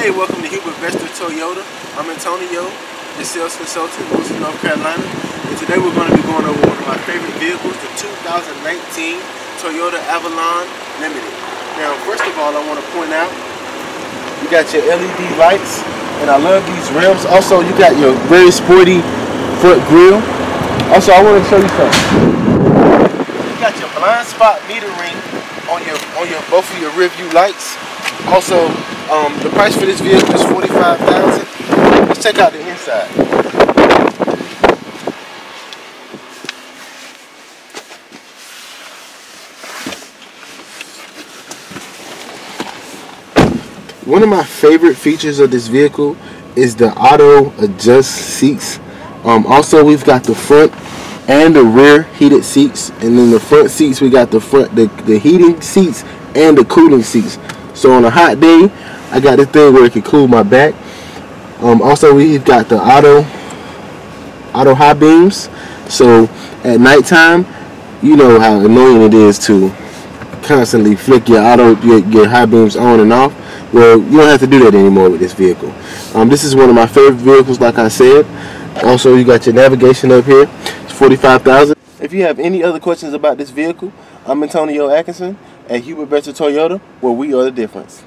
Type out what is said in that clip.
Hey, welcome to Hubert Vester Toyota. I'm Antoneo, the sales consultant, Wilson, North Carolina. And today we're going to be going over one of my favorite vehicles, the 2019 Toyota Avalon Limited. Now, first of all, I want to point out, you got your LED lights, and I love these rims. Also, you got your very sporty front grille. Also, I want to show you something. You got your blind spot metering on your on your both of your rear view lights. Also, um, the price for this vehicle is forty-five thousand. Let's check out the inside. One of my favorite features of this vehicle is the auto adjust seats. Um, also, we've got the front and the rear heated seats, and then the front seats we got the front the, the heating seats and the cooling seats. So on a hot day, I got this thing where it can cool my back. Um, also, we've got the auto auto high beams. So at nighttime, you know how annoying it is to constantly flick your auto your, your high beams on and off. Well, you don't have to do that anymore with this vehicle. Um, this is one of my favorite vehicles, like I said. Also, you got your navigation up here. It's 45000 If you have any other questions about this vehicle, I'm Antoneo Atkinson at Hubert Vester Toyota, where we are the difference.